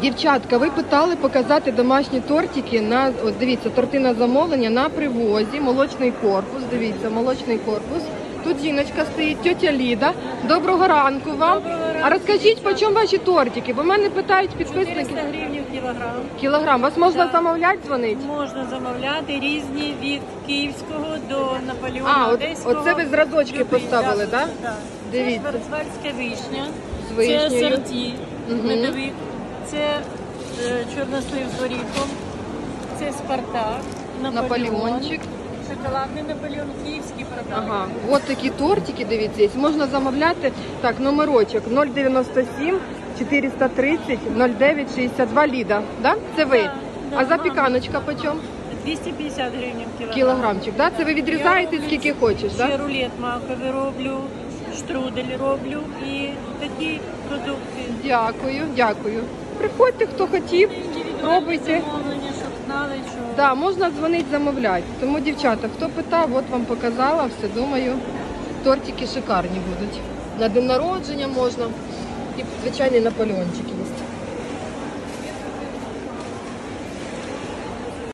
Дівчатка, ви питали показати домашні тортики на от дивіться, торти на замовлення на привозі, молочний корпус. Дивіться, молочний корпус. Тут жіночка стоїть, тетя Ліда. Доброго ранку вам. Доброго ранку, а розкажіть, по чому ваші тортики? Бо мене питають 400 підписники. гривень в кілограм. Кілограм. Вас можна Так. замовляти, дзвонить? Можна замовляти різні від київського до Наполеона А, от- Одеського. оце ви зразочки Любий, поставили, да? Так. Дивіться. Це вишня, З вишнею. це сорті, медовик, це е, чорнослив з горіхом, це Спартак, Наполеон, Наполеончик. шоколадний Наполеон, київський продав. Ага, от такі тортики, дивіться, є. можна замовляти. Так, номерочок 097 430 09 62 Ліда. Да? Це ви. Да, да, а запіканочка по чому? 250 гривень в кілограм. Кілограмчик, да? Це ви відрізаєте роблю скільки хочеш, Ще да? рулет маковий роблю, штрудель роблю і такі продукти. Дякую, дякую. Приходьте, хто хотів, пробуйте. Да, можна дзвонити, замовляти. Тому, дівчата, хто питав, от вам показала, все думаю. Тортики шикарні будуть. На день народження можна. І звичайні наполеончики.